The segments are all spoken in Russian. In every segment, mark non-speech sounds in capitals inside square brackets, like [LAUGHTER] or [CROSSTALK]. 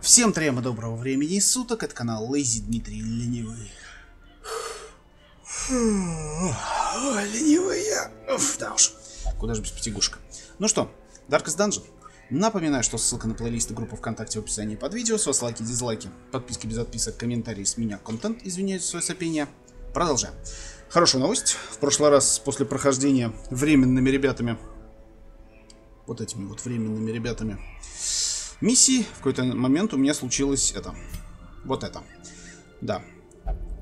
Всем трем доброго времени суток, это канал Лейзи Дмитрий Ленивый. Ленивый я. Да уж. Куда же без потягушка. Ну что, Darkest Dungeon. Напоминаю, что ссылка на плейлист и группу ВКонтакте в описании под видео. С вас лайки, дизлайки, подписки без отписок, комментарии с меня, контент, извиняюсь за свое сопение. Продолжаем. Хорошая новость. В прошлый раз после прохождения временными ребятами, вот этими вот временными ребятами, миссии, в какой-то момент у меня случилось это. Вот это. Да.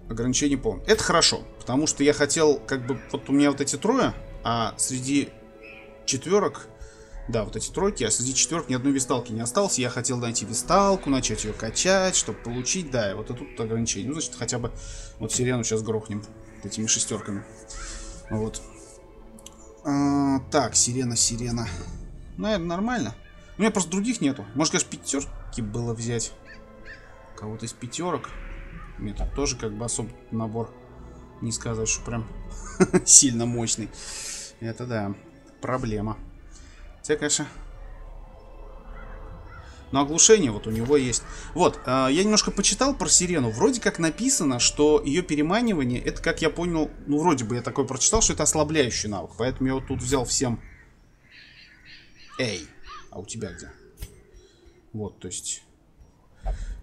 Ограничение по. Это хорошо, потому что я хотел, как бы, вот у меня вот эти трое, а среди четверок, да, вот эти тройки, а среди четверок ни одной висталки не осталось. Я хотел найти висталку, начать ее качать, чтобы получить, да, и вот это тут ограничение. Ну, значит, хотя бы вот сирену сейчас грохнем этими шестерками. Вот. А, так, сирена, сирена. Наверное, нормально. У меня просто других нету. Может, конечно, пятерки было взять. Кого-то из пятерок. У меня тут тоже как бы особо набор. Не сказать, что прям [LAUGHS] сильно мощный. Это да, проблема. Хотя, конечно... Но оглушение вот у него есть. Вот, э, я немножко почитал про сирену. Вроде как написано, что ее переманивание, это, как я понял, ну, вроде бы я такое прочитал, что это ослабляющий навык. Поэтому я вот тут взял всем... Эй, а у тебя где? Вот, то есть...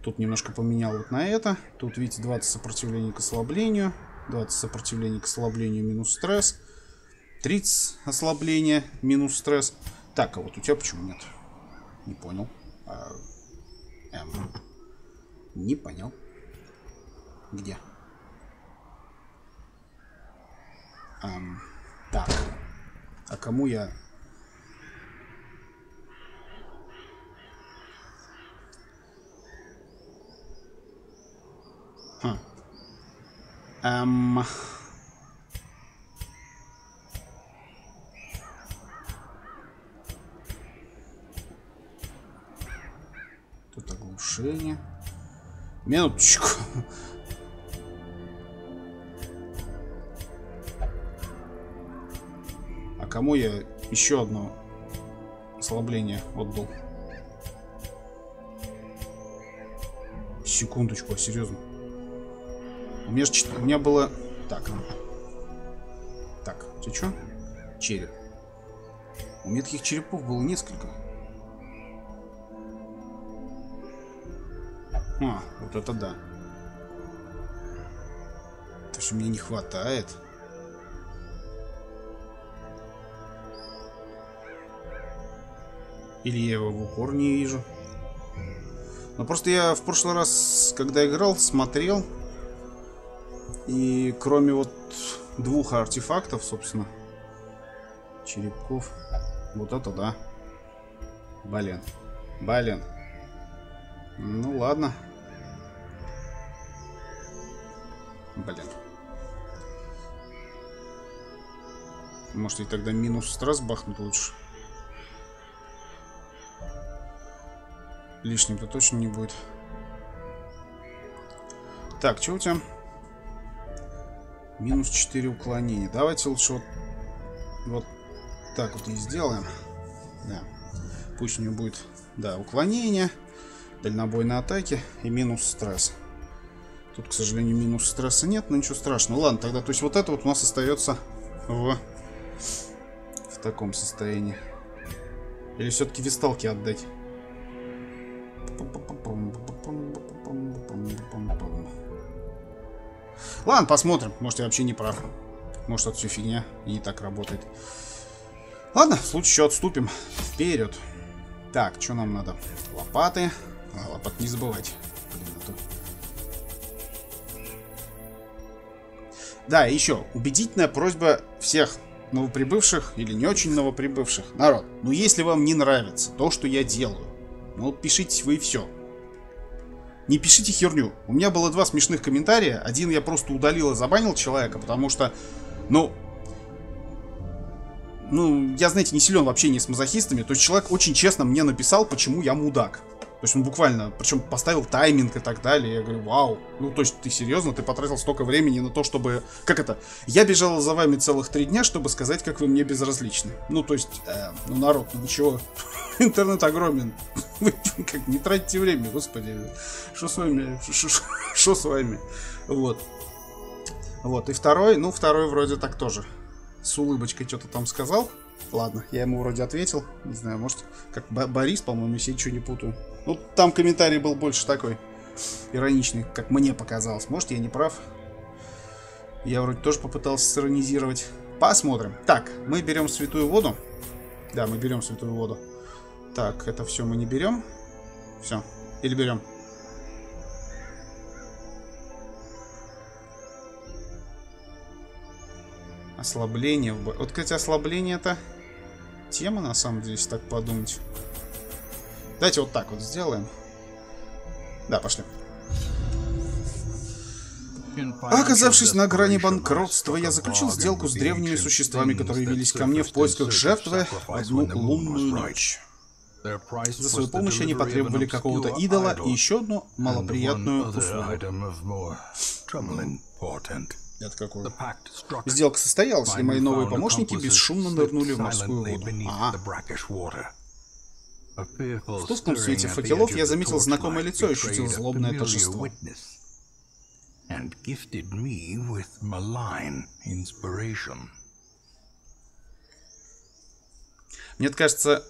Тут немножко поменял вот на это. Тут, видите, 20 сопротивления к ослаблению. 20 сопротивления к ослаблению минус стресс. 30 ослабления минус стресс. Так, а вот у тебя почему нет? Не понял. А, эм, не понял. Где? Эм, так. А кому я... Эм... Тут оглушение. Минуточку. А кому я еще одно ослабление отдал? Секундочку, а серьезно? У меня, же, у меня было... Так. Так, ты что? Череп. У меня таких черепов было несколько. А, вот это да. То есть мне не хватает. Или я его в упор не вижу. Но просто я в прошлый раз, когда играл, смотрел. И кроме вот двух артефактов, собственно, черепков. Вот это да. Блин. Блин. Ну ладно. Блин. Может и тогда минус стресс бахнуть лучше. Лишним-то точно не будет. Так, что у тебя? Минус 4 уклонения. Давайте лучше вот, вот так вот и сделаем. Да. Пусть у него будет, да, уклонение, дальнобойные атаки и минус стресс. Тут, к сожалению, минус стресса нет, но ничего страшного. Ладно, тогда, то есть вот это вот у нас остается в, в таком состоянии. Или все-таки висталки отдать? Ладно, посмотрим. Может, я вообще не прав. Может, это все фигня и не так работает. Ладно, в случае еще отступим. Вперед. Так, что нам надо? Лопаты. А, лопат не забывать. Блин, а то... Да, еще убедительная просьба всех новоприбывших или не очень новоприбывших. Народ, ну если вам не нравится то, что я делаю, ну пишите вы все. Не пишите херню. У меня было два смешных комментария. Один я просто удалил и забанил человека, потому что, ну, ну, я, знаете, не силен в общении с мазохистами. То есть человек очень честно мне написал, почему я мудак. То есть он буквально, причем поставил тайминг и так далее. Я говорю, вау. Ну, то есть ты серьезно, ты потратил столько времени на то, чтобы... Как это? Я бежал за вами целых три дня, чтобы сказать, как вы мне безразличны. Ну, то есть, э, ну, народ, ну ничего. [LAUGHS] Интернет огромен. [LAUGHS] Вы как не тратите время, господи. Что с вами? Что с вами? Вот. Вот. И второй, ну, второй вроде так тоже. С улыбочкой что-то там сказал. Ладно, я ему вроде ответил. Не знаю, может, как Борис, по-моему, если ничего не путаю. Ну, там комментарий был больше такой ироничный, как мне показалось. Может, я не прав. Я вроде тоже попытался сиронизировать. Посмотрим. Так, мы берем святую воду. Да, мы берем святую воду. Так, это все мы не берем. Все. Или берем? Ослабление. Вот, кстати, ослабление это тема, на самом деле, если так подумать. Давайте вот так вот сделаем. Да, пошли. Оказавшись на грани банкротства, я заключил сделку с древними существами, которые явились ко мне в поисках жертвы одну лунную ночь. За свою помощь они потребовали какого-то идола и еще одну малоприятную услугу. Это какую? Сделка состоялась, и мои новые помощники бесшумно нырнули в морскую воду. Ага. В тусклом свете факелов я заметил знакомое лицо и ощутил злобное торжество. Мне кажется,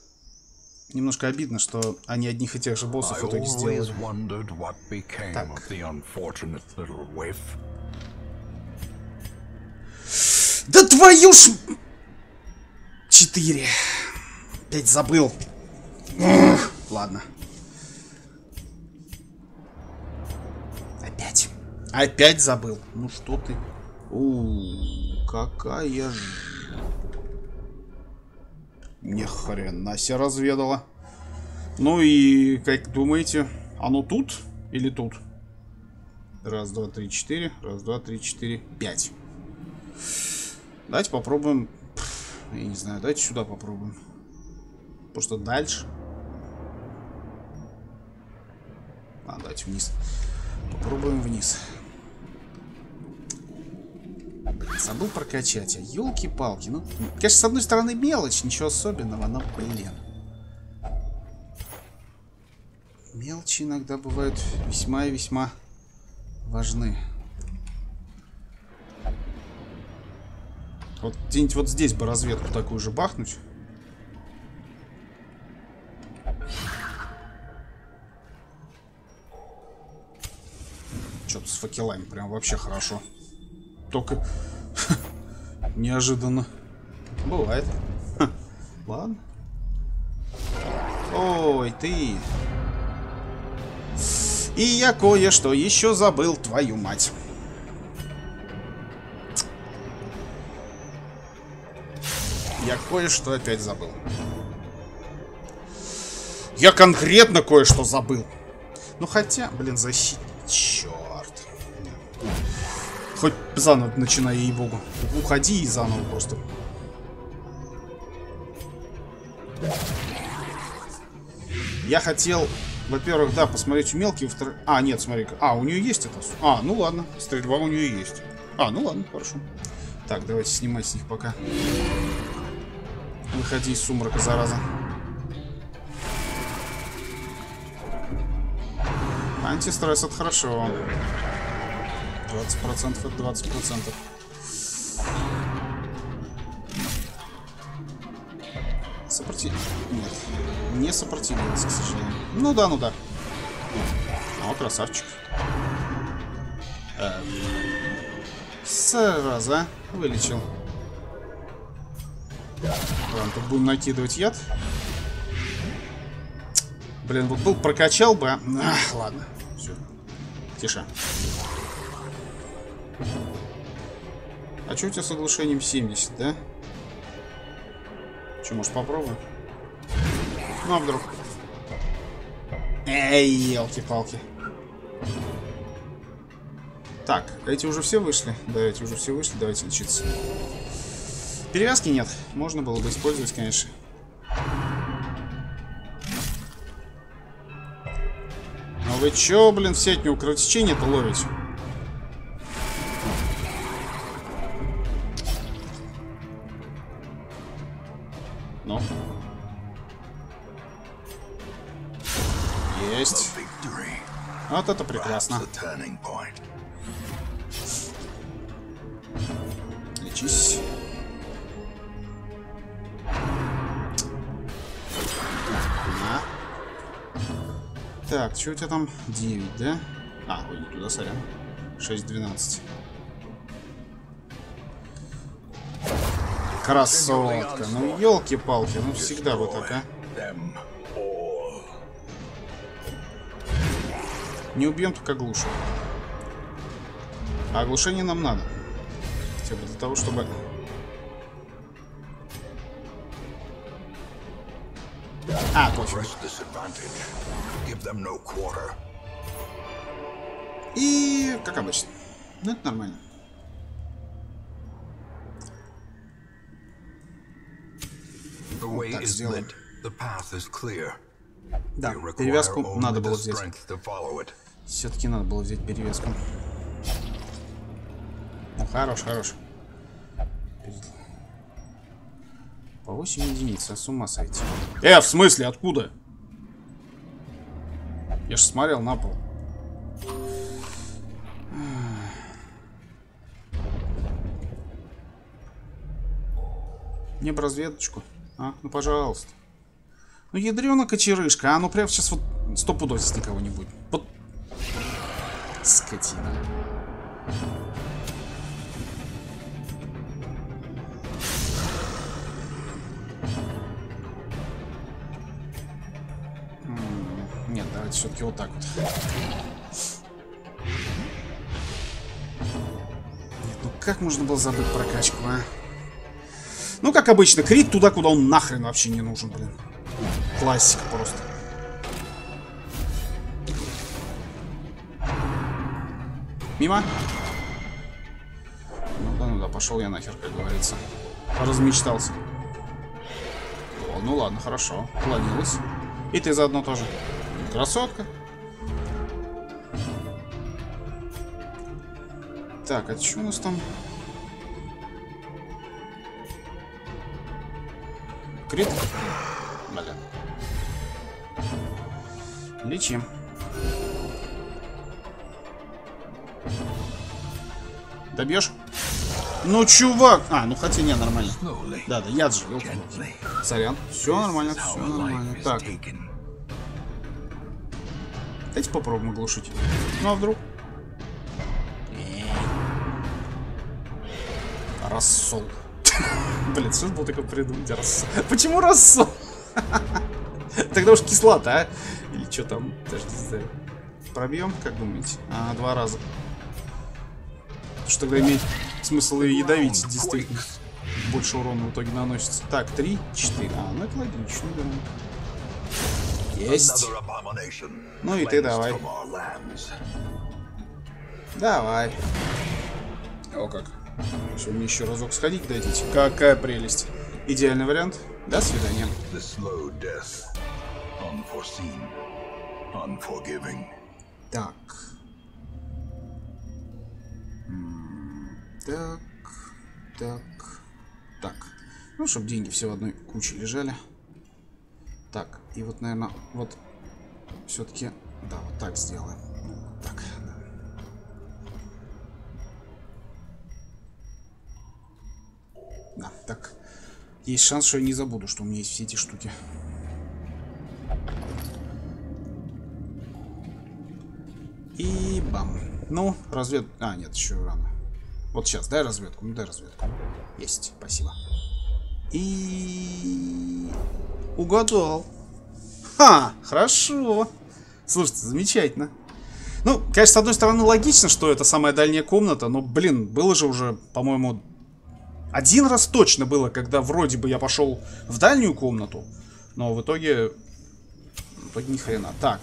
немножко обидно, что они одних и тех же боссов в итоге сделали. Так. Да твою ж... Четыре. Опять забыл. Ох, ладно. Опять. Опять забыл. Ну что ты? У, какая ж... Ни хрена себе разведала. Ну и, как думаете, оно тут или тут? Раз, два, три, четыре. Раз, два, три, четыре, пять. Давайте попробуем... Я не знаю, давайте сюда попробуем. Что дальше... А, давайте вниз. Попробуем вниз. Забыл прокачать, а елки-палки. Ну, конечно, с одной стороны мелочь, ничего особенного, но, блин. Мелочи иногда бывают весьма и весьма важны. Вот где-нибудь вот здесь бы разведку такую же бахнуть. Что-то с факелами прям вообще хорошо. Только [LAUGHS] неожиданно. Бывает. Ладно. Ой, ты. И я кое-что еще забыл, твою мать. Я кое-что опять забыл. Я конкретно кое-что забыл. Ну хотя, блин, защит... Черт. Хоть заново начинай, ей-богу. Уходи и заново просто. Я хотел, во-первых, да, посмотреть у мелкие, во А, нет, смотри-ка. А, у нее есть это? А, ну ладно, стрельба у нее есть. А, ну ладно, хорошо. Так, давайте снимать с них пока. Выходи из сумрака, зараза. Антистресс это хорошо. 20% это 20%. Сопротив... Нет. Не сопротивляется, к сожалению. Ну да, ну да. О, красавчик. Э, сразу, а? Вылечил. Ладно, тут будем накидывать яд. Блин, вот был прокачал бы. Ах, ладно. Все. Тише. А что у тебя с оглушением 70, да? Че, может попробуем? Ну, а вдруг? Эй, елки-палки. Так, эти уже все вышли? Да, эти уже все вышли, давайте лечиться. Перевязки нет. Можно было бы использовать, конечно. Ну вы чё, блин, все эти укротичения-то ловите? Ну. Есть. Вот это прекрасно. Лечись. На. Так, что у тебя там? 9, да? А, ой, не туда, сорян. 6-12. Красотка. Ну, елки-палки, ну всегда вот так, а. Не убьем, только оглушим. А оглушение нам надо. Хотя бы для того, чтобы... А, пофиг. И как обычно. Ну, это нормально. Вот так сделаем. Да, перевязку надо было взять. Все-таки надо было взять перевязку. Ну, хорош, хорош. По 8 единиц, а с ума сойти. Э, в смысле, откуда? Я ж смотрел на пол. Мне бы разведочку. А, ну пожалуйста. Ну, ядрёна кочерышка, а ну прям сейчас вот сто пудов здесь никого не будет. Вот. Скотина. Давайте все-таки вот так вот. Нет, ну как можно было забыть прокачку, а? Ну, как обычно, крит туда, куда он нахрен вообще не нужен, блин. Классика просто. Мимо? Ну да, ну да, пошел я нахер, как говорится. Размечтался. О, ну ладно, хорошо. Планилось. И ты заодно тоже. Красотка. Так, а что у нас там? Крит? Бля. Лечим. Добьешь? Ну, чувак! А, ну хотя не, нормально. Да, да, яд же, Сорян. Все нормально, все нормально. Так. Давайте попробуем оглушить. Ну, а вдруг? Рассол. [LAUGHS] Блин, что было такое придумать? Рассол. Почему рассол? [LAUGHS] Тогда уж кислота, а? Или что там? Не знаю. Пробьем, как думаете? А, два раза. Что тогда имеет смысл и ядовить, действительно. Больше урона в итоге наносится. Так, три, четыре. А, ну это логично, да. Есть. Ну и ты давай. Давай. О как. Все, мне еще разок сходить дадите. Какая прелесть. Идеальный вариант. До свидания. Так. Так. Так. Так. Ну, чтобы деньги все в одной куче лежали. Так, и вот, наверное, вот все-таки, да, вот так сделаем. Так, да. Так. Есть шанс, что я не забуду, что у меня есть все эти штуки. И бам. Ну, развед... А, нет, еще рано. Вот сейчас, дай разведку, ну дай разведку. Есть, спасибо. И... Угадал. Ха, хорошо. Слушайте, замечательно. Ну, конечно, с одной стороны, логично, что это самая дальняя комната, но, блин, было же уже, по-моему, один раз точно было, когда вроде бы я пошел в дальнюю комнату, но в итоге... В итоге ни хрена. Так.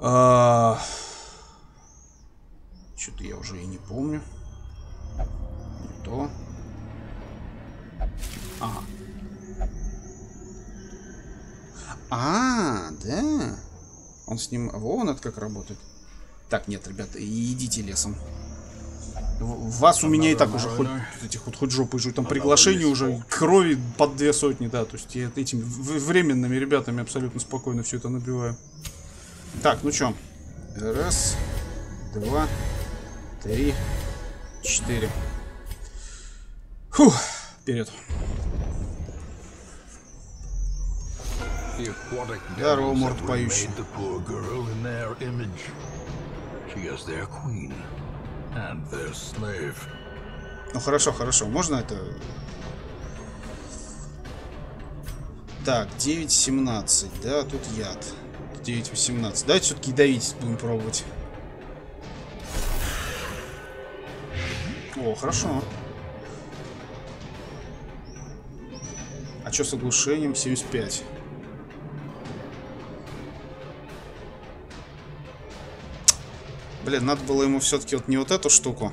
А... Что-то я уже и не помню. Не то. Ага. А, да. Он с ним... Вон это как работает. Так, нет, ребята, идите лесом. Вас у меня и так уже хоть этих вот хоть жопы жуть. Там приглашение уже крови под две сотни, да. То есть я этими временными ребятами абсолютно спокойно все это набиваю. Так, ну чё? Раз, два, три, четыре. Фух, вперед. And their slave. Ну хорошо, хорошо. Можно это... Так, 9.17. Да, тут яд. 9.18. Давайте все-таки ядовитость будем пробовать. О, хорошо. А что с оглушением? 75. Блин, надо было ему все-таки вот не вот эту штуку,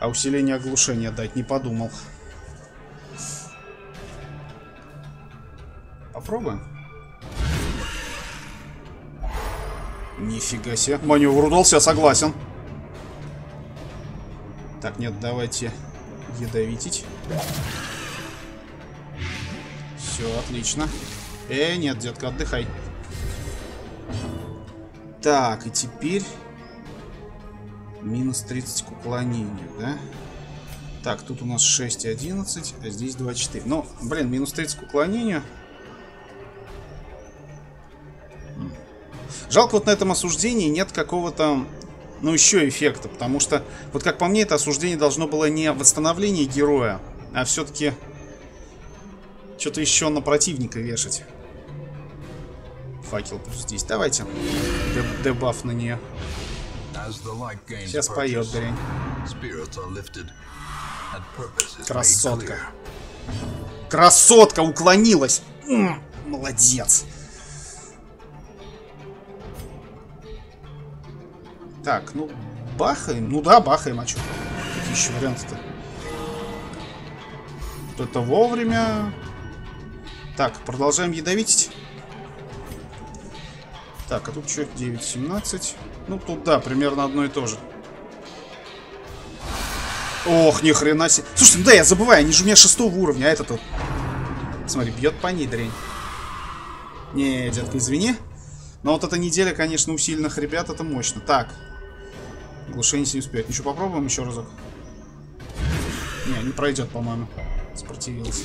а усиление оглушения дать, не подумал. Попробуем. Нифига себе. Маневр удался, согласен. Так, нет, давайте ядовитить. Все, отлично. Э, нет, детка, отдыхай. Так, и теперь... Минус 30 к уклонению, да? Так, тут у нас 6 и 11, а здесь 24. Ну, блин, минус 30 к уклонению. Жалко, вот на этом осуждении нет какого-то, ну, еще эффекта. Потому что, вот как по мне, это осуждение должно было не восстановление героя, а все-таки что-то еще на противника вешать. Факел здесь. Давайте. Деб- Дебаф на нее. Сейчас поет, дрянь. Красотка. Красотка уклонилась. М, Молодец. Так, ну, бахаем. Ну да, бахаем, а что? Какие еще варианты-то? Вот это вовремя. Так, продолжаем ядовитить. Так, а тут что? 9, 17. Ну, тут, да, примерно одно и то же. Ох, ни хрена себе. Слушай, ну да, я забываю, они же у меня шестого уровня, а этот вот... Смотри, бьет по ней дрень. Не, детка, извини. Но вот эта неделя, конечно, усиленных ребят, это мощно. Так. Глушение 75. Ну что, попробуем еще разок? Не, не пройдет, по-моему. Сопротивился.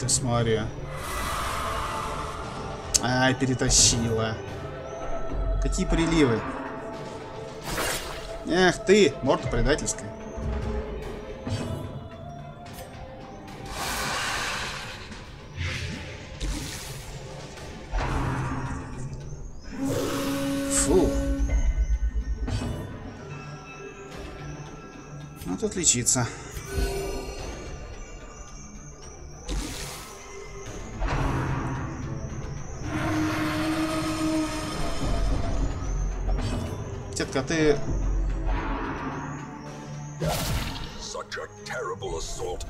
Ты смотри. Ай, перетащила. Какие приливы. Эх ты, морда предательская. Фу. Ну тут лечиться.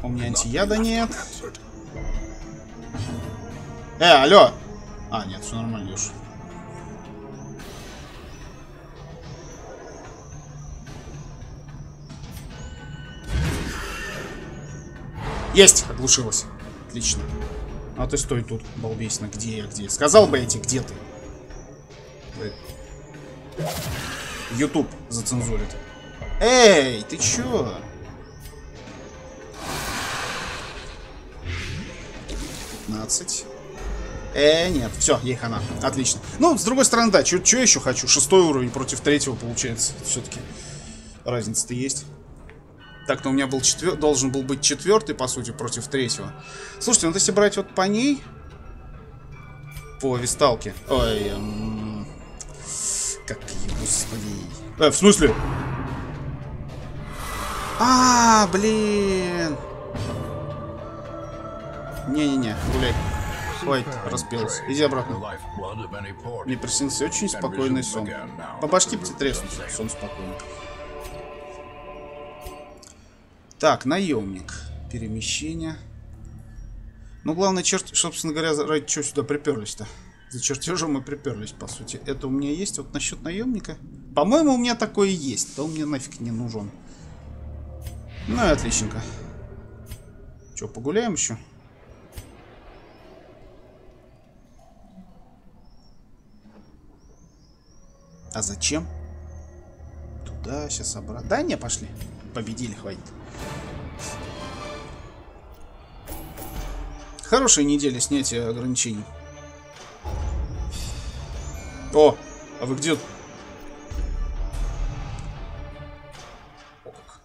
У меня антияда нет. Э, алло! А, нет, все нормально, уж. Есть! Оглушилась. Отлично. А ты стой тут, балбесина. Где я, где? Сказал бы я тебе, где ты? Ютуб зацензурит. Эй, ты чё? Пятнадцать. Э, нет, все, ей хана. Отлично. Ну, с другой стороны, да, что еще хочу? Шестой уровень против третьего, получается. Все-таки разница-то есть. Так-то у меня был четвер... должен был быть четвертый, по сути, против третьего. Слушайте, ну если брать вот по ней... По висталке. Ой, эм... Как ее, господи. Э, в смысле? А, блин. Не-не-не, гуляй. Ой, распелся. Иди обратно. Мне приснился очень спокойный сон. По башке птицы треснут. Сон спокойный. Так, наемник. Перемещение. Ну, главное, черт, собственно говоря, ради чего сюда приперлись-то. За чертежом мы приперлись, по сути. Это у меня есть вот насчет наемника. По-моему, у меня такое есть. Да он мне нафиг не нужен. Ну и отличненько. Че, погуляем еще? А зачем? Туда, сейчас обратно. Да не, пошли. Победили, хватит. Хорошая неделя снятия ограничений. А вы где? О, как.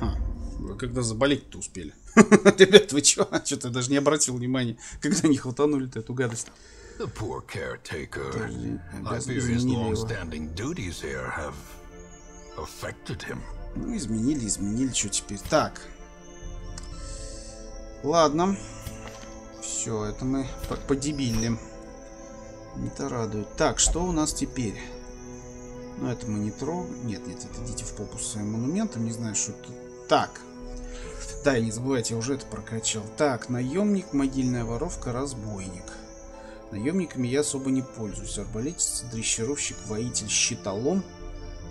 А, вы когда заболеть-то успели? [LAUGHS] Ребят, вы чё? Что-то даже не обратил внимания, когда не хватанули-то эту гадость. The poor caretaker. Подожди, обязаны Iberia's изменили его. long-standing duties here have affected him. Ну, изменили, изменили, что теперь. Так. Ладно. Все, это мы по- подебилим. Не-то радует. Так, что у нас теперь? Ну, это мы не трогаем. Нет, нет, это идите в попу с своим монументом. Не знаю, что тут. Так. Да, и не забывайте, я уже это прокачал. Так, наемник, могильная воровка, разбойник. Наемниками я особо не пользуюсь. Арбалетец, дрессировщик, воитель, щитолом,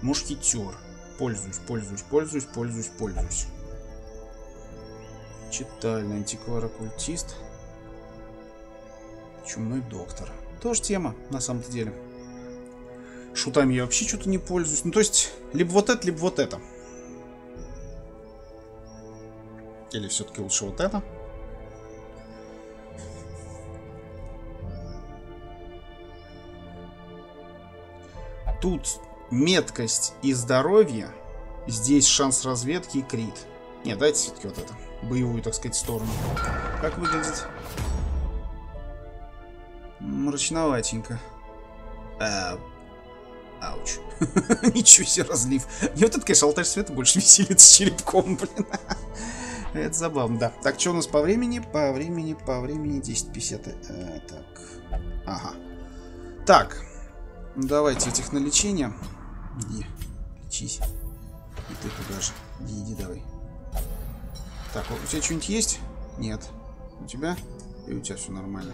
мушкетер. Пользуюсь, пользуюсь, пользуюсь, пользуюсь, пользуюсь. Читальный антиквар, оккультист. Чумной доктор. Тоже тема, на самом-то деле. Шутами я вообще что-то не пользуюсь. Ну, то есть, либо вот это, либо вот это. Или все-таки лучше вот это. Тут меткость и здоровье. Здесь шанс разведки и крит. Не, дайте все-таки вот это. Боевую, так сказать, сторону. Как выглядит? Мрачноватенько. А, Ауч. [LAUGHS] Ничего себе разлив. Мне вот это, конечно, алтарь света больше веселит с черепком, блин. [LAUGHS] Это забавно, да. Так, что у нас по времени? По времени, по времени 10.50. Э, так. Ага. Так. Давайте этих на лечение. Иди. Лечись. И ты туда же. Иди, иди, давай. Так, у тебя что-нибудь есть? Нет. У тебя? И у тебя все нормально.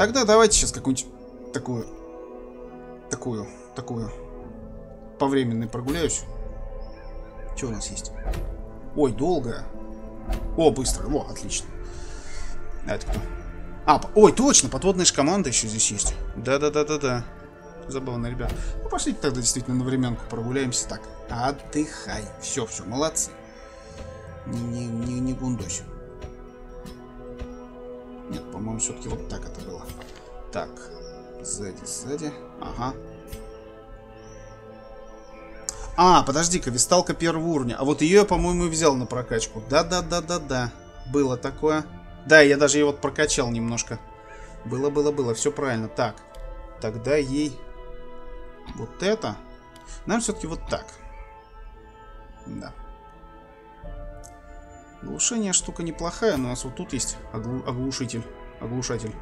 Тогда давайте сейчас какую-нибудь такую... Такую, такую... По временной прогуляюсь. Что у нас есть? Ой, долго. О, быстро. О, отлично. А это кто? А, ой, точно, подводная же команда еще здесь есть. Да-да-да-да-да. Забавно, ребят. Ну, пошлите тогда действительно на временку прогуляемся. Так, отдыхай. Все, все, молодцы. Не, не, не гундось. Нет, по-моему, все-таки вот так это было. Так, сзади, сзади. Ага. А, подожди-ка, висталка первого уровня. А вот ее по-моему, взял на прокачку. Да-да-да-да-да. Было такое. Да, я даже ее вот прокачал немножко. Было-было-было, все правильно. Так, тогда ей вот это. Нам все-таки вот так. Да. Глушение штука неплохая, но у нас вот тут есть оглу- оглушитель. Оглушатель.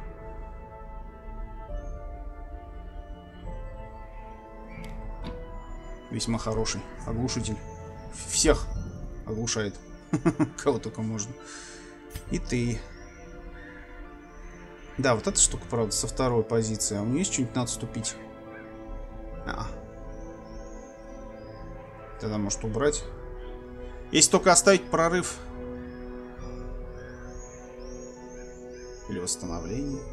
Весьма хороший оглушитель. Всех оглушает. [LAUGHS] Кого только можно. И ты. Да, вот эта штука, правда, со второй позиции. А у нее есть что-нибудь надо ступить? А. Тогда может убрать. Если только оставить прорыв. Или восстановление.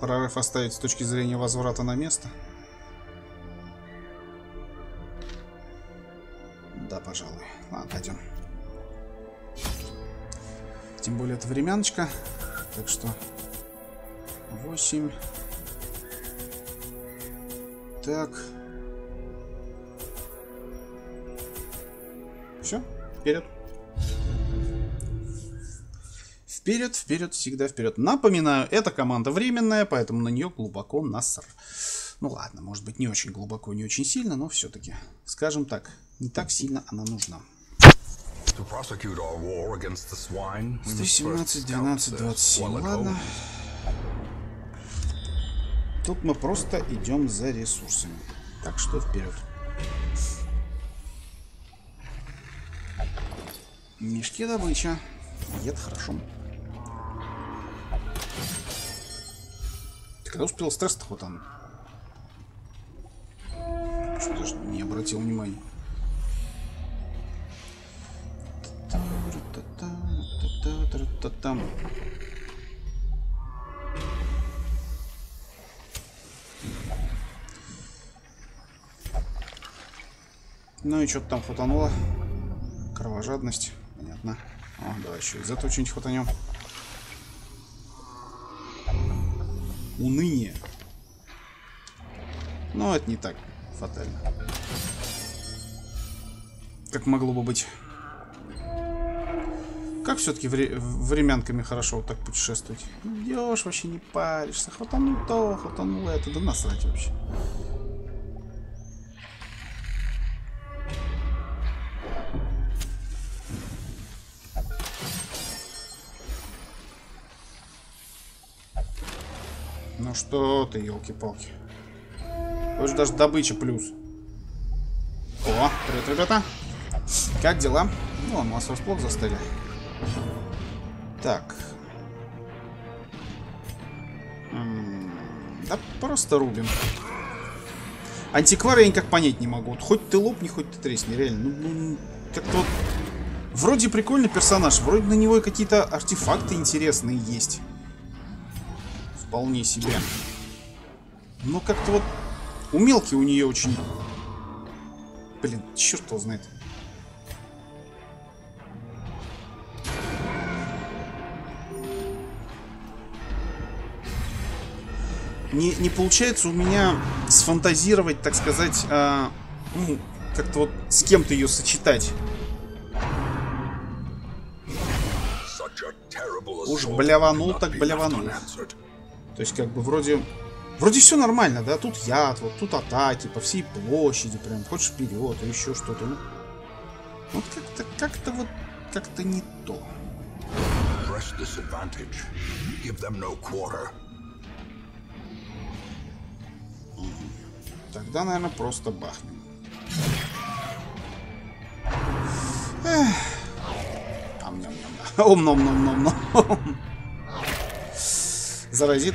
Прорыв оставить с точки зрения возврата на место. Да, пожалуй. Ладно, пойдем. Тем более это времяночка. Так что 8. Так. Вперед. Вперед, вперед, всегда вперед. Напоминаю, эта команда временная, поэтому на нее глубоко наср. Ну ладно, может быть не очень глубоко, не очень сильно, но все-таки, скажем так, не так сильно она нужна. To prosecute our war against the swine, we must 117, first 12, scout the 27. Swallow Ладно. Тут мы просто идем за ресурсами. Так что вперед. Мешки добыча. Это хорошо. Ты когда успел стресс-то хватануть? Что даже не обратил внимания. Та-та-та-та-та-та-та. Ну и что-то там хватануло. Кровожадность. Понятно. О, давай еще из этого что-нибудь хватанем. Уныние. Но это не так фатально. Как могло бы быть. Как все-таки вре временками хорошо вот так путешествовать? Идешь, вообще не паришься. Хватанул то, хватанул это. Да насрать вообще. Что ты, елки-палки. Вот даже добыча плюс. О, привет, ребята. Как дела? Ну, он нас врасплох застали. Так. М -м да просто рубим. Антиквар я никак понять не могу. Вот хоть ты лопни, хоть ты тресни, реально. Ну, ну как-то вот... Вроде прикольный персонаж, вроде на него какие-то артефакты интересные есть. Вполне себе. Но как-то вот... Умелки у нее очень... Блин, черт его знает. Не, не получается у меня сфантазировать, так сказать, а, ну, как-то вот с кем-то ее сочетать. Уж бляванул, так бляванул. То есть, как бы, вроде... Вроде все нормально, да? Тут яд, вот тут атаки по всей площади, прям, хочешь вперед, и еще что-то. Ну, вот как-то, как-то вот, как-то не то. Тогда, наверное, просто бахнем. Эх. Ом-ном-ном-ном-ном. Заразит?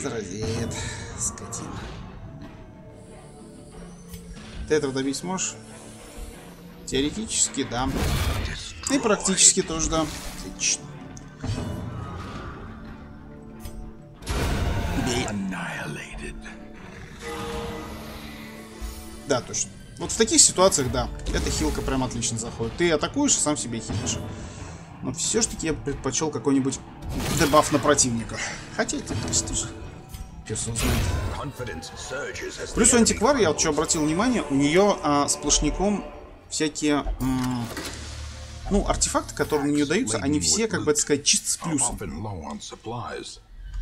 Заразит. Скотина. Ты этого добить сможешь? Теоретически, да. И практически тоже, да. Отлично. Бей. Да, точно. Вот в таких ситуациях, да, эта хилка прям отлично заходит. Ты атакуешь и сам себе хилишь. Но все-таки я предпочел какой-нибудь дебаф на противника. Хотя это тоже. Пес Плюс у антиквар, я вот что обратил внимание, у нее а, сплошняком всякие... ну, артефакты, которые на нее даются, они все, как бы это сказать, чисто с плюсом.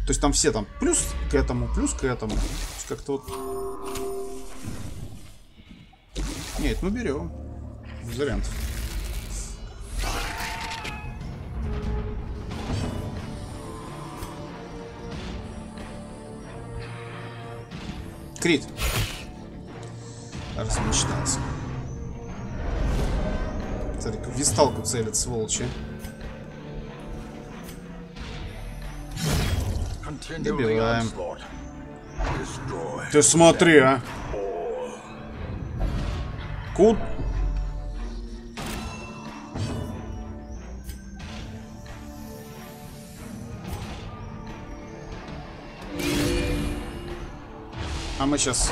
То есть там все там плюс к этому, плюс к этому. Как-то вот... Нет, мы берем. Вариантов. Крит. Размечтался. Смотри, в висталку целят, сволочи. Добиваем. Ты смотри, а. Кут. Мы сейчас...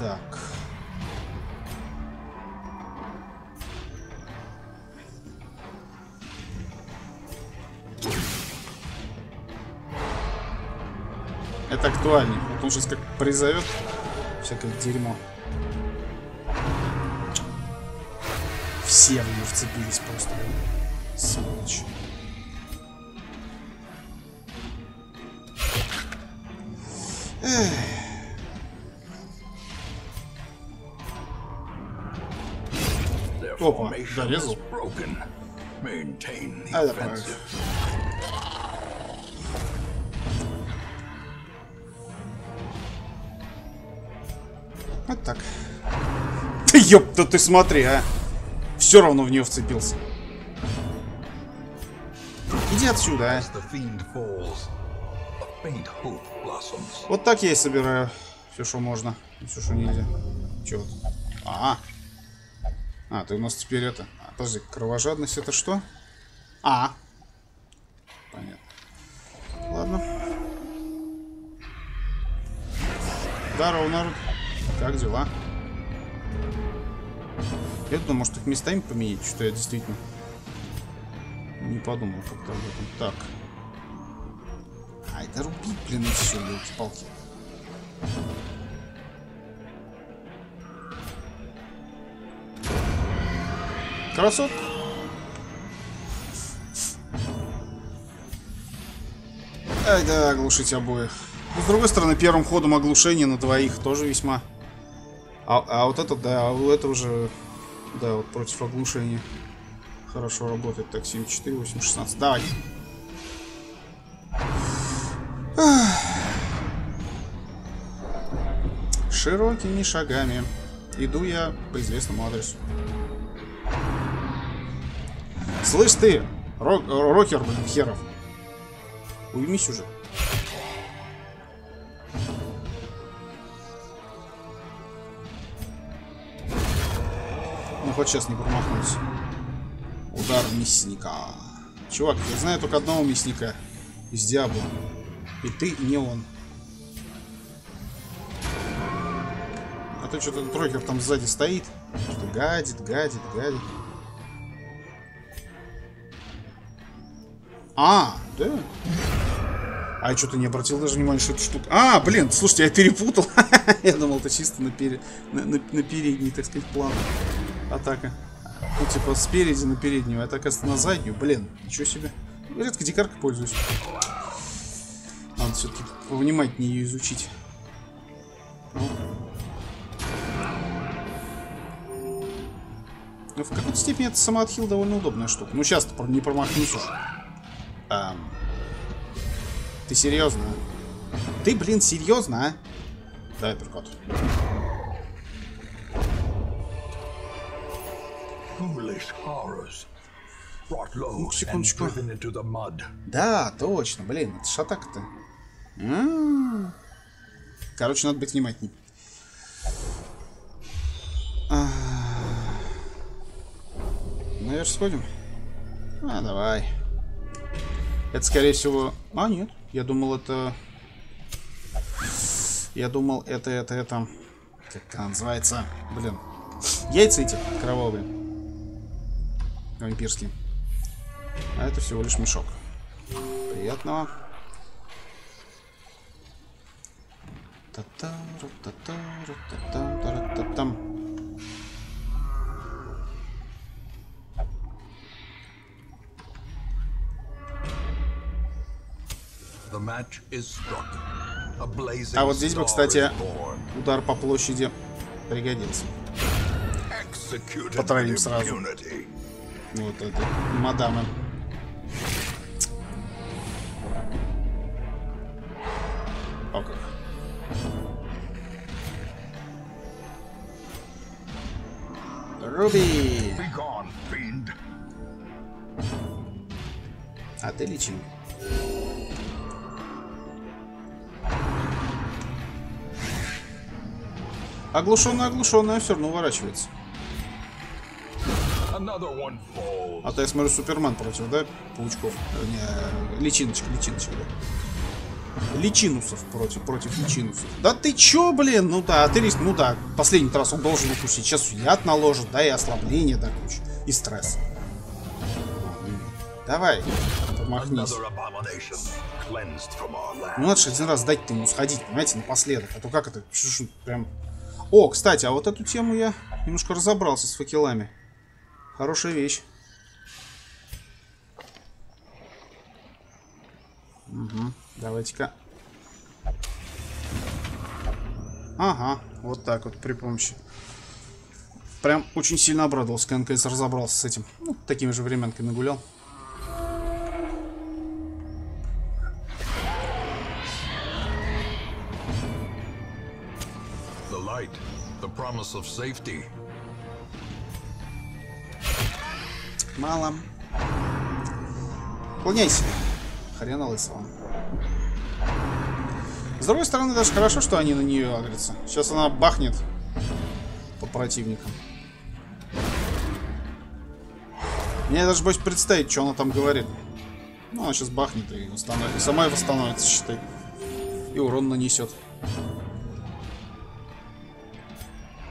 Так. Это актуальнее. Он сейчас как призовет всякое дерьмо. Все в нее вцепились просто. Сволочь. Зарезал. А, да. Вот так. ёпта, ты смотри, а. Все равно в нее вцепился. Иди отсюда, а. Вот так я и собираю все, что можно. Все, что нельзя. Че вот? А, а, ты у нас теперь это... А, подожди, кровожадность это что? А. Понятно. Ладно. Здорово, народ. Как дела? Я думаю, может их местами поменять, что я действительно не подумал как-то об этом. Так. Ай, да рубить, блин, и все, елки-палки. Красот. Ай, да, оглушить обоих. Но, с другой стороны, первым ходом оглушение на двоих тоже весьма... А, а вот это, да, а у этого же... Да, вот против оглушения. Хорошо работает. Так, 74, 8, 16. Давай. Широкими шагами иду я по известному адресу. Слышь ты, рок, рокер, блин, херов. Уймись уже. Ну, хоть сейчас не промахнулся. Удар мясника. Чувак, я знаю только одного мясника. Из Диабло. И ты не он. А то что-то тройкер там сзади стоит. Что гадит, гадит, гадит. А, да? А я что-то не обратил даже внимания, что это штука. А, блин, слушайте, я перепутал. [LAUGHS] я думал, это чисто на, пере... на, на, на передний, так сказать, план. Атака. Ну, типа, спереди на переднюю, а так на заднюю. Блин, ничего себе. Редко дикаркой пользуюсь. Надо все-таки повнимательнее ее изучить. Ну. В какой-то степени это самоотхил довольно удобная штука. Ну, сейчас-то не промахнусь уж. Ам. Ты серьезно? а? Ты, блин, серьезно, а? Давай, перкот. And секундочку. Да, точно, блин, это ж атака-то. Короче, надо быть внимательней. А. Наверх сходим? А, давай. Это, скорее всего... А, нет. Я думал, это... Я думал, это, это, это... Как это называется? Блин. Яйца эти кровавые. Вампирские. А это всего лишь мешок. Приятного. Та-та-ра-та-та-ра-та-там-та-ра-та-там. The match is struck. A blazing А вот здесь бы, кстати, удар по площади пригодился. Потравим сразу. Вот это. Мадамы. Оглушенная, оглушенная, все равно уворачивается. А то я смотрю, Супермен против, да, паучков? Э, Не, личиночек, личиночек, да. Личинусов против, против личинусов. Да ты чё, блин? Ну да, ты риск, ну да, последний раз он должен укусить. Сейчас яд наложит, да, и ослабление, да, куча. И стресс. Давай, land. Ну надо же один раз дать-то ему сходить, понимаете, напоследок. А то как это, прям... О, кстати, а вот эту тему я немножко разобрался с факелами. Хорошая вещь. Угу, давайте-ка. Ага, вот так вот при помощи. Прям очень сильно обрадовался, когда наконец разобрался с этим. Ну, такими же временками гулял. promise of safety. Мало. Уклоняйся. Хрена лысого. С другой стороны, даже хорошо, что они на нее агрятся. Сейчас она бахнет по противникам. Мне даже боюсь представить, что она там говорит. Ну, она сейчас бахнет и, и сама восстановится, считай. И урон нанесет.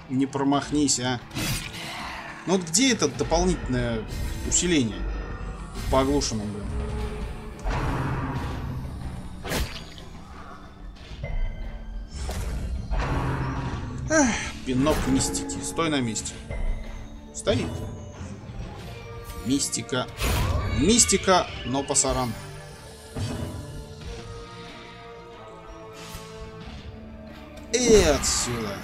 Не промахнись, а. Ну вот где это дополнительное усиление? По оглушенному, блин. Пинок мистики. Стой на месте. Стоит. Мистика. Мистика, но пасаран. И отсюда.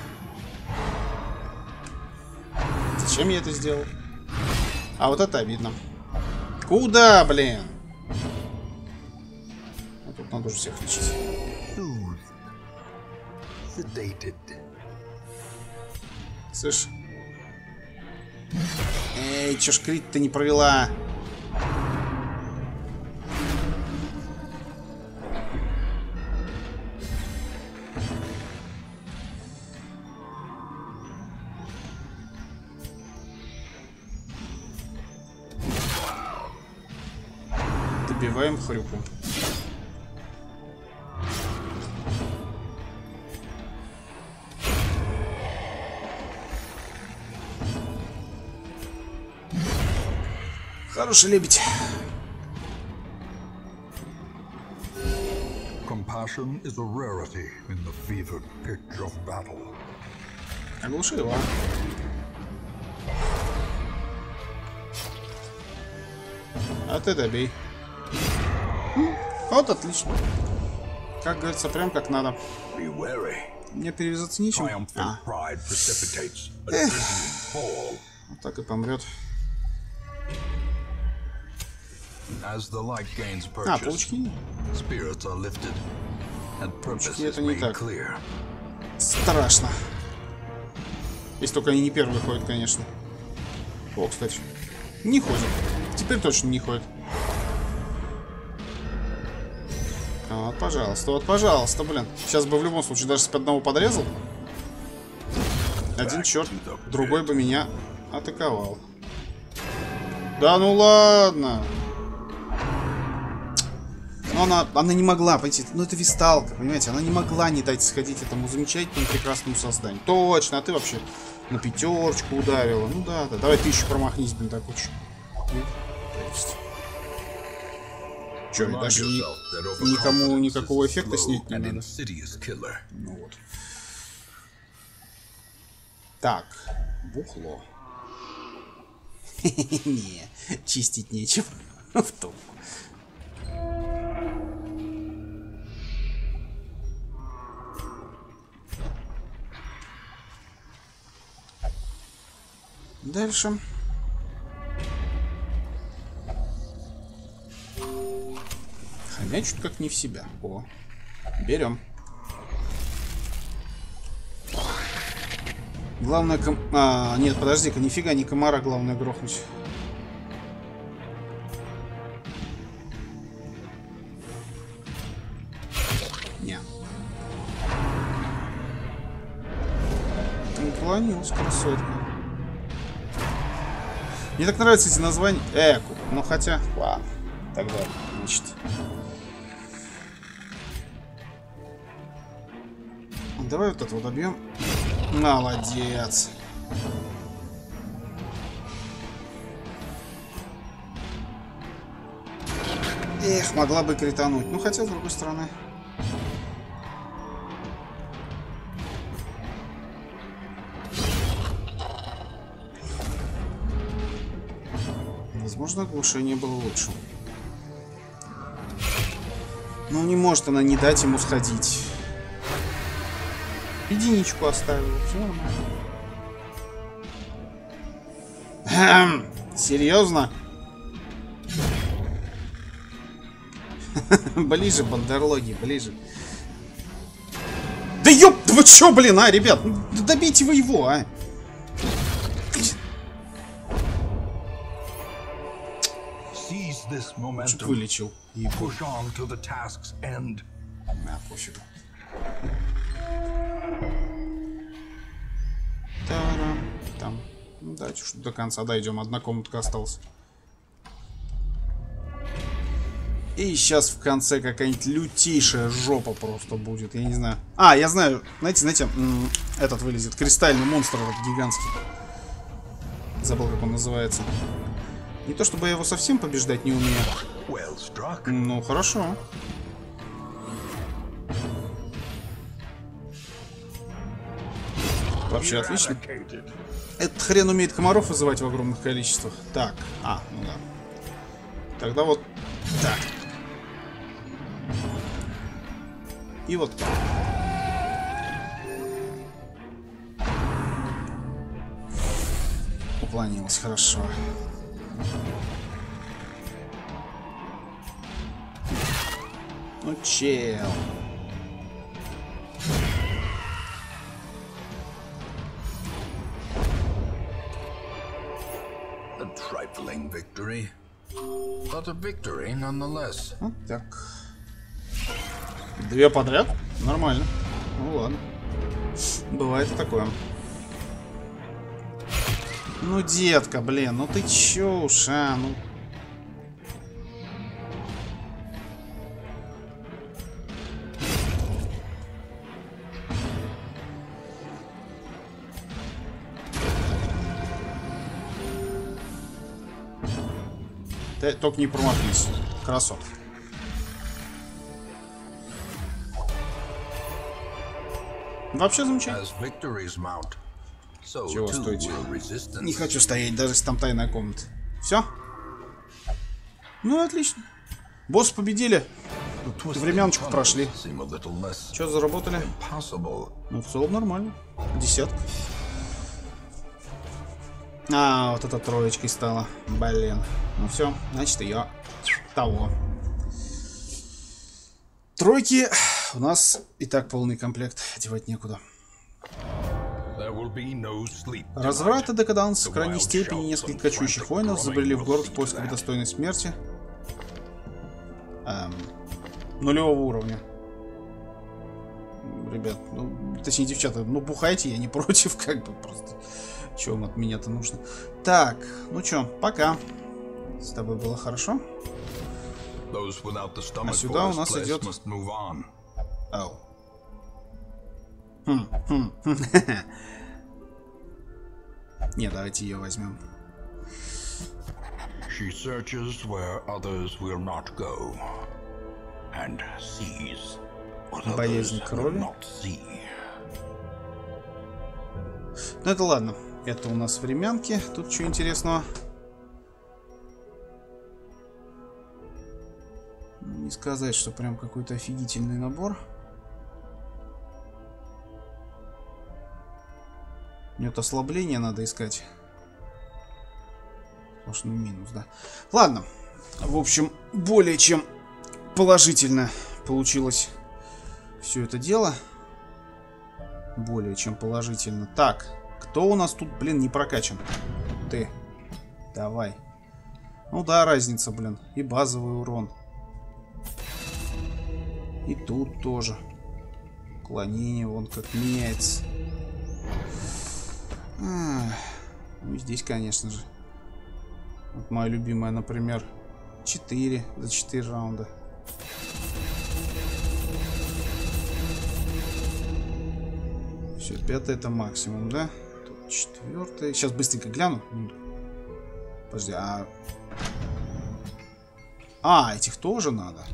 Зачем я это сделал? А вот это обидно. Куда, блин? А тут надо уже всех лечить. Слышь? Эй, чё ж крит-то не провела? Хрюку. Хороший лебедь. Compassion is a rarity in the fevered pitch of battle. Оглуши его. А ты добей. Вот отлично. Как говорится, прям как надо. Мне перевязаться нечем. А, fall. вот так и помрет. А, паучки. Паучки это не так. Страшно. Если только они не первые ходят, конечно. О, кстати. Не ходят. Теперь точно не ходят. Вот, пожалуйста, вот, пожалуйста, блин. Сейчас бы в любом случае даже с одного подрезал. Один черт, другой бы меня атаковал. Да ну ладно. Но она, она не могла пойти. Ну это висталка, понимаете? Она не могла не дать сходить этому замечательному прекрасному созданию. Точно, а ты вообще на пятерочку ударила. Ну да, да. Давай ты еще промахнись, блин, так уж. Че, Remind даже ни- никому никакого эффекта снять не надо. Ну вот. Так, бухло. [LAUGHS] Не, чистить нечем. [LAUGHS] В том. Дальше. Хомячит как не в себя. О, берем. Главное ком... А, нет, подожди-ка, нифига не комара, главное грохнуть. Не. Уклонилась, красотка. Мне так нравятся эти названия. Э, ну хотя, ладно. Тогда, значит. Давай вот это вот добьем. Молодец. Эх, могла бы критануть. Ну, хотя, с другой стороны. Возможно, оглушение было лучше. Ну, не может она не дать ему сходить. Единичку оставил. Все нормально. Эм, серьезно? [LAUGHS] ближе, бандерлоги, ближе. Да ёп, вы чё, блин, а, ребят? Ну, да добейте вы его, а. Чуть вылечил. И. На, пофигу. Давайте уж до конца дойдем. Одна комнатка осталась. И сейчас в конце какая-нибудь лютейшая жопа просто будет. Я не знаю. А, я знаю. Знаете, знаете, этот вылезет. Кристальный монстр этот гигантский. Забыл, как он называется. Не то чтобы я его совсем побеждать не умею. Ну, хорошо. Вообще отлично. Этот хрен умеет комаров вызывать в огромных количествах. Так, а, ну да. Тогда вот так. И вот так. Уклонилась, хорошо. Ну, чел. Victory. But a victory nonetheless. Вот так. Две подряд? Нормально. Ну ладно. Бывает и такое. Ну, детка, блин, ну ты чё уж, а, ну... Ты только не промахнись. Красот. Вообще замечательно. Чего стойте? Не хочу стоять, даже если там тайная комната. Все? Ну, отлично. Босс победили. Временочку прошли. Что заработали? Ну, в целом нормально. Десятка. А, вот это троечкой стало. Блин. Ну все, значит ее того. Тройки у нас и так полный комплект. Одевать некуда. Разврат и декаданс в крайней степени несколько кочующих воинов забрели в город в поисках достойной смерти. Эм, нулевого уровня. Ребят, ну, точнее, девчата, ну, бухайте, я не против, [LAUGHS] как бы, просто. Чего вам от меня-то нужно? Так, ну чё, пока. С тобой было хорошо? Stomach сюда у нас идет-. Ау. Хм, хм, хм. [LAUGHS] Не, давайте ее возьмем. She searches where others will not go, and sees what others крови. will not see. Ну это ладно. Это у нас времянки. Тут что интересного? Не сказать, что прям какой-то офигительный набор. Мне вот ослабление надо искать. Сплошной минус, да. Ладно. В общем, более чем положительно получилось все это дело. Более чем положительно. Так, кто у нас тут, блин, не прокачан? Ты. Давай. Ну да, разница, блин. И базовый урон. И тут тоже. Уклонение вон как меняется. Ну и здесь, конечно же. Вот моя любимая, например, 4 за 4 раунда. Все, пятое это максимум, да? Тут четвертое. Сейчас быстренько гляну. Подожди, а... А, этих тоже надо.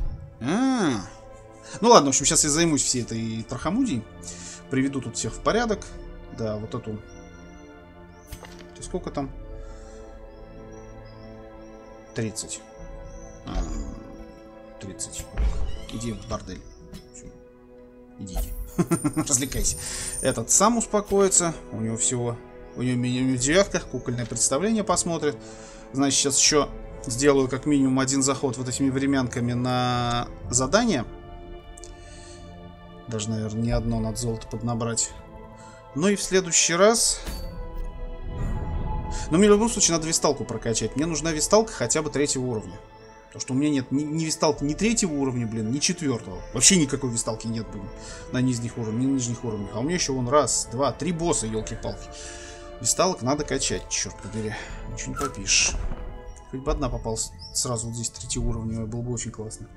А. Ну ладно, в общем, сейчас я займусь всей этой трахамудией. Приведу тут всех в порядок. Да, вот эту... Ты сколько там? 30. А, 30. Иди в бордель. Идите. [LAUGHS] Развлекайся. Этот сам успокоится. У него всего... У него минимум девятка. Кукольное представление посмотрит. Значит, сейчас еще сделаю как минимум один заход вот этими времянками на задание. Даже, наверное, не одно надо золото поднабрать. Ну и в следующий раз... Но мне в любом случае надо висталку прокачать. Мне нужна висталка хотя бы третьего уровня. Потому что у меня нет ни, ни висталки ни третьего уровня, блин, ни четвертого. Вообще никакой висталки нет, блин, на нижних уровнях, ни нижних уровнях. А у меня еще вон раз, два, три босса, елки-палки. Висталок надо качать, черт побери. Ничего не попишешь. Хоть бы одна попалась сразу вот здесь третьеуровневая, было бы очень классно.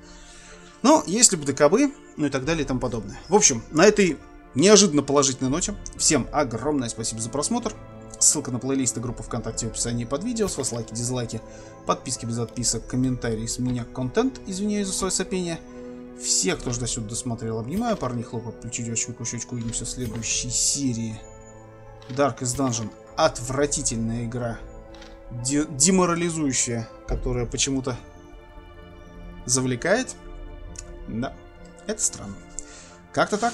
Но если бы ДКБ, ну и так далее и тому подобное. В общем, на этой неожиданно положительной ноте всем огромное спасибо за просмотр. Ссылка на плейлисты группы ВКонтакте в описании под видео. С вас лайки, дизлайки, подписки без отписок, комментарии с меня контент. Извиняюсь за свое сопение. Всех, кто до сюда досмотрел, обнимаю. Парни, хлопок, плечи, девочку, кусочку. Увидимся в следующей серии. Darkest Dungeon. Отвратительная игра. Де деморализующая, которая почему-то завлекает. Да, это странно. Как-то так.